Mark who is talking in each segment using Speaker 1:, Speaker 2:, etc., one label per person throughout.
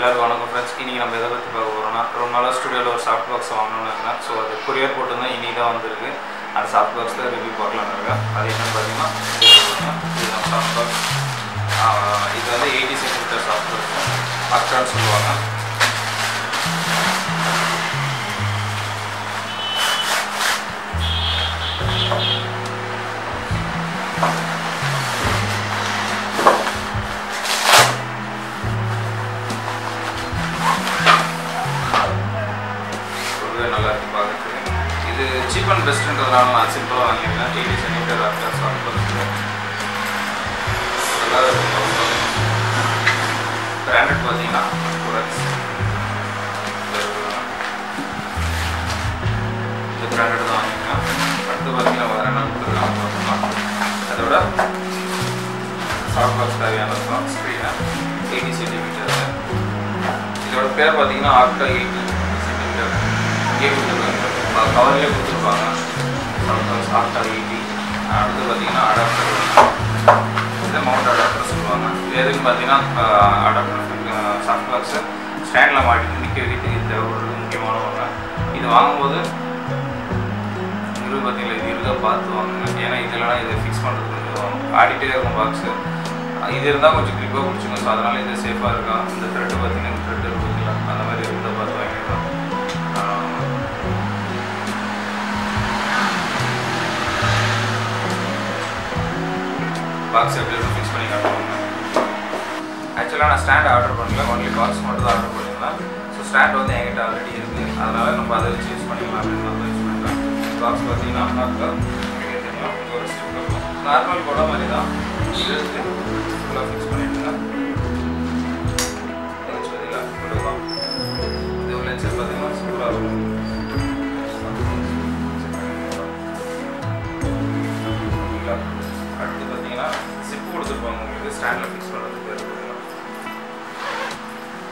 Speaker 1: எல்லாருக்கும் வணக்கம் ஃப்ரெண்ட்ஸ் இன்றைக்கி நம்ம எதை பற்றி பார்க்க போகிறோம்னா ரொம்ப நாளாக ஸ்டுடியோவில் ஒரு சாஃப்ட் பாக்ஸ் வாங்கணும்னு இருந்தேன். ஸோ அது கொரியர் போட்டிருந்தேன் இனி தான் வந்திருக்கு. அந்த சாஃப்ட் பாக்ஸில் ரிவ்யூ பார்க்கலாம்னு இருக்கேன் அது என்னென்னு பார்த்தீங்கன்னா இதுதான் சாஃப்ட் பாக்ஸ் இது வந்து எயிட்டி சென்டிமீட்டர் சாஃப்ட் பாக்ஸ் அக்டான்னு சொல்லுவாங்க. சீப் அண்ட் பெஸ்ட்ன்றதுனால நான் சிம்பிளாக வாங்கியிருக்கேன் டிவி சென்னிட்டு லேப்டாப் சாஃப்ட் பாக்ஸ் நல்லா இருக்கும் பிராண்டட் பார்த்தீங்கன்னா இந்த பிராண்டட் தான் வாங்கியிருக்கேன் அடுத்து பார்த்தீங்கன்னா வேறு என்ன கொடுத்துருக்காங்க பார்த்துக்கலாம் அதோட சாஃப்ட் பாக்ஸ் தேவையான ஸ்க்ரீனை எயிட்டி சென்டிமீட்டர் இதோட பேர் பார்த்தீங்கன்னா ஆர்டர் எயிட்டி சென்டிமீட்டர் இங்கே கொடுத்துருக்காங்க கவர்லேயே கொடுத்துருப்பாங்க. சாஃப்ட் பாக்ஸ் எயிட்டி அடுத்து பார்த்தீங்கன்னா அடாப்டர் இதை மவுண்ட் அடாப்டர் சொல்லுவாங்க. இது எதுக்கு பார்த்தீங்கன்னா அடாப்டர் சாஃப்ட் பாக்ஸு ஸ்டாண்டில் மாட்டிட்டு நிற்க வைக்கிறதுக்கு இது தேவைப்படுறது முக்கியமான ஒன்று இது வாங்கும்போது இருக்கு பார்த்தீங்களா இது இருக்கா பார்த்து வாங்குங்க. ஏன்னா இதெல்லாம் இதை ஃபிக்ஸ் பண்ணுறது கொஞ்சம் ஆடிட்டே இருக்கும் பாக்ஸு இது இருந்தால் கொஞ்சம் கிளிப்பாக பிடிச்சிங்க ஸோ அதனால் இது சேஃபாக இருக்கும் இந்த த்ரெட்டு பார்த்தீங்கன்னா இந்த த்ரெட்டு பாக்ஸ் எப்படி இருக்கும் ஃபிக்ஸ் பண்ணி காட்டுவாங்க ஆக்சுவலாக நான் ஸ்டாண்ட் ஆர்டர் பண்ணல. ஒன்லி பாக்ஸ் மட்டும் தான் ஆர்டர் பண்ணியிருந்தேன். ஸோ ஸ்டாண்ட் வந்து என்கிட்ட ஆல்ரெடி இருக்குது அதனால் நம்ம அதை வச்சு யூஸ் பண்ணிக்கலாம் அப்படின்னு யூஸ் பண்ணிட்டேன். பாக்ஸ் பார்த்தீங்கன்னா அண்ணாக்கா தெரியும் ஒரு ஸ்டிப் நார்மல் கூட மாதிரி தான். இழுத்து ஃபுல்லாக ஃபிக்ஸ் பண்ணிட்டுருந்தேன்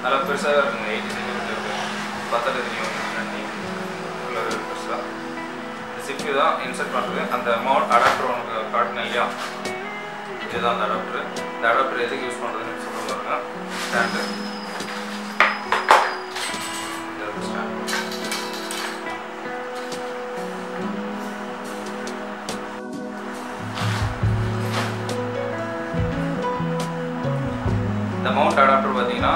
Speaker 1: நல்லா பெருசாக இருக்குங்க எயிட்டி சென்டிமீட்டர் பத்தல தெரியும் தண்ணி பெருசாக சிப்பு தான் இன்சர்ட் பண்ணுறது அந்த மவுண்ட் அடாப்டர் உனக்கு காட்டினேன் இல்லையா இதுதான் அந்த அடாப்டர் இந்த அடாப்டர் எதுக்கு யூஸ் பண்ணுறதுன்னு சொல்ல பாருங்க ஸ்டாண்டு இந்த மவுண்ட் அடாப்டர் பார்த்தீங்கன்னா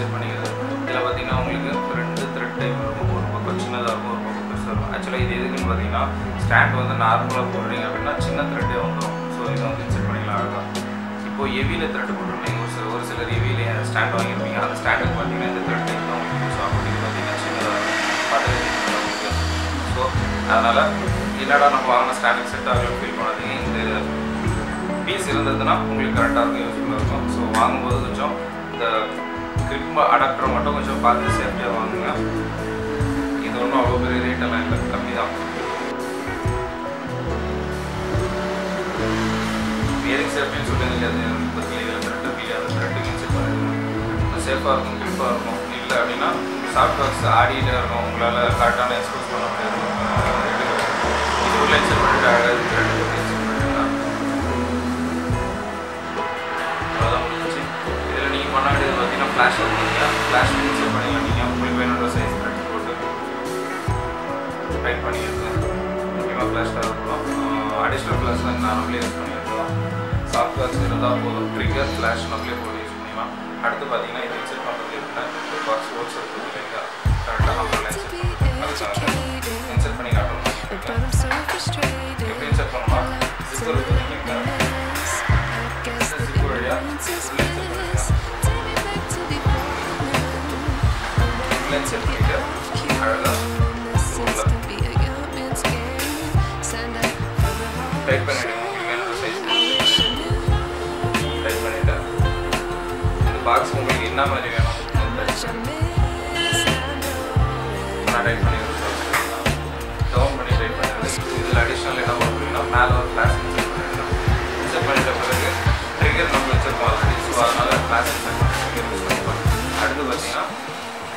Speaker 1: இல்லையா பண்ணிக்கிறது. இதில் பார்த்தீங்கன்னா உங்களுக்கு ரெண்டு த்ரெட் டைப் இருக்கும் ஒரு பக்கம் சின்னதாக இருக்கும் ஒரு பக்கம் பெருசாக இருக்கும் ஆக்சுவலாக இது எதுக்குன்னு பார்த்தீங்கன்னா ஸ்டாண்ட் வந்து நார்மலாக போடுறீங்க அப்படின்னா சின்ன த்ரெட்டே வந்துடும் ஸோ இதை வந்து இன்செர்ட் பண்ணிக்கலாம் அழகாக இப்போ எவியில் த்ரெட் போட்டுருப்பீங்க. ஒரு சில ஒரு சிலர் எவியில் ஸ்டாண்ட் வாங்கியிருப்பீங்க. அந்த ஸ்டாண்டுக்கு பார்த்தீங்கன்னா இந்த த்ரெட் டைப் தான் உங்களுக்கு யூஸ் ஆகும். இது பார்த்தீங்கன்னா சின்னதாக இருக்கும். பார்த்து ஸோ அதனால் என்னடா நம்ம வாங்கின ஸ்டாண்டுக்கு செட் ஆகல ஃபீல் பண்ணாதீங்க. இந்த பீஸ் இருந்ததுன்னா உங்களுக்கு கரெக்டாக இருக்கும் யூஸ்ஃபுல்லாக இருக்கும். ஸோ வாங்கும்போது கொஞ்சம் இந்த கிரிப் அடாப்டர் மட்டும் கொஞ்சம் பார்த்து சேஃப்டியாக வாங்குங்க. இது ஒன்றும் அவ்வளோ பெரிய ரேட்டெல்லாம் இல்லை. கம்மி தான் எதுக்கு சேஃப்டின்னு சொல்லுங்க தெரியாது முப்பத்தி ஏழு த்ரெட்டு ஃபீல் அது த்ரெட்டுக்கு செக் சேஃபாக இருக்கும் கிரிப்பாக இருக்கும். இல்லை அப்படின்னா சாஃப்ட் ஒர்க்ஸ் ஆடிட்டே இருக்கும். உங்களால் கரெக்டான எக்ஸ்போஸ் பண்ண முடியாது. இது உள்ள செக் பண்ணிட்டு அழகாக த்ரெட்டு ஃப்ளாஷ் இல்லையா ஃப்ளாஷ் செக் பண்ணி நீங்கள் உங்களுக்கு வேணுன்ற சைஸ் கட்டி போட்டு டைட் பண்ணியிருக்கேன் முக்கியமாக ஃப்ளாஷ் தான் தேவைப்படும் அடிஷ்னல் ஃப்ளாஷ் தான் நார்மலே யூஸ் பண்ணியிருக்கலாம் சாஃப்ட் பாக்ஸ் இருந்தால் போதும் ட்ரிகர் ஃப்ளாஷ் நம்மளே போட்டு யூஸ் பண்ணிக்கலாம் அடுத்து பார்த்தீங்கன்னா இது இன்செர்ட் பண்ணுறது எப்படின்னா பாக்ஸ் ஓட்ஸ் இருக்குது இல்லைங்களா கரெக்டாக நம்ம இன்செர்ட் பண்ணுறது இன்செர்ட் பண்ணி காட்டணும் எப்படி இன்செட் பண்ணலாம் ஜிப்பர் இருக்குது உள்ள இன்செர்ட் பண்ணிட்டு அழகாக டைட் பண்ணிவிடுங்க உங்களுக்கு வேணுன்ற சைஸ் டைட் பண்ணிவிட்டு இந்த பாக்ஸ் உங்களுக்கு என்ன மாதிரி வேணும் நான் டைட் பண்ணி டவுன் பண்ணி டைட் பண்ணிடுறேன் இதில் அடிஷ்னல் என்ன பண்ணுறீங்கன்னா மேலே ஒரு கிளாஸ் இன்செர்ட் பண்ணிடணும் இன்செர்ட் பண்ணிட்ட பிறகு ட்ரிகர் நம்ம வச்சிருக்கோம் ஆல்ரெடி ஸோ அதனால் கிளாஸ் இன்செர்ட் பண்ணி ட்ரிகர் யூஸ் பண்ணிக்கலாம் அடுத்து பார்த்தீங்கன்னா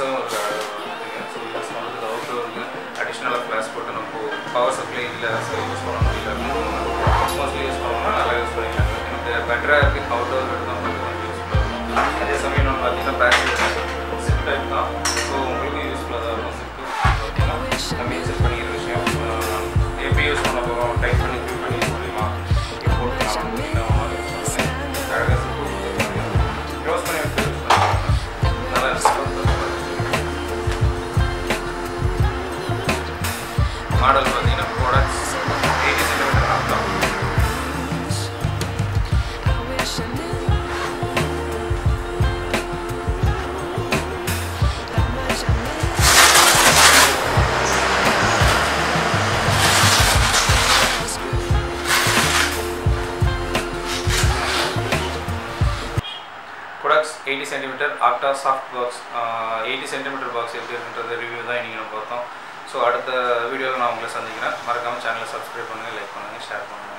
Speaker 1: ஒரு ஸோ யூஸ் பண்ணுறதுக்கு அவுட்டோருக்கு அடிஷ்னலாக கிளாஸ் போட்டு நம்ம பவர் சப்ளை இல்லை ஸோ யூஸ் பண்ண முடியல. மோஸ்ட்லி யூஸ் பண்ணோம்னா நல்லா யூஸ் பண்ணிக்கலாம் இந்த பெட்டராக இருக்குது அவுட்டோர் தான் கொஞ்சம் யூஸ் பண்ணுவோம் அதே சமயம் நம்ம பார்த்தீங்கன்னா பேட்ச் சிப் டைப் தான். So
Speaker 2: products much I miss.
Speaker 1: Products eighty centimetre octa soft box eighty centimetre box எப்படி இருக்குன்றது ரிவ்யூ தான் இன்றைக்கி நம்ம பார்த்தோம் ஸோ அடுத்த வீடியோவில் நான் உங்களை சந்திக்கிறேன். மறக்காமல் சேனலை சப்ஸ்கிரைப் பண்ணுங்கள் லைக் பண்ணுங்கள் ஷேர் பண்ணுங்கள்